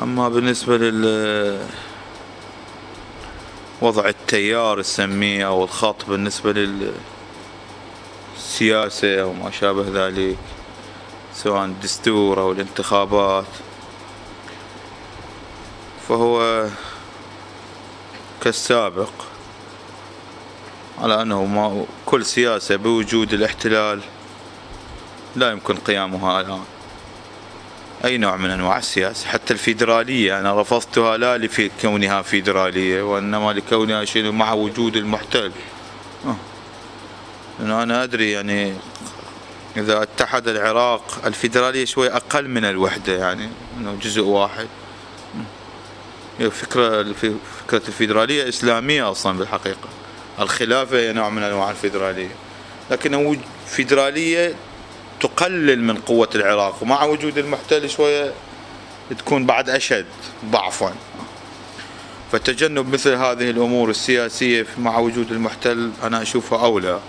أما بالنسبة لل وضع التيار نسميه أو الخط بالنسبة للسياسة أو ما شابه ذلك سواء الدستور أو الانتخابات فهو كالسابق على أنه ما كل سياسة بوجود الاحتلال لا يمكن قيامها الآن. أي نوع من أنواع السياسة؟ حتى الفيدرالية أنا رفضتها لا لكونها فيدرالية وإنما لكونها شيء مع وجود المحتل. آه. أنا أدري يعني إذا اتحد العراق الفيدرالية شوي أقل من الوحدة يعني أنه جزء واحد. فكرة فكرة الفيدرالية إسلامية أصلا بالحقيقة. الخلافة هي نوع من أنواع الفيدرالية. لكن فيدرالية تقلل من قوة العراق ومع وجود المحتل شوية تكون بعد أشد ضعفا. فتجنب مثل هذه الأمور السياسية مع وجود المحتل أنا أشوفها أولى.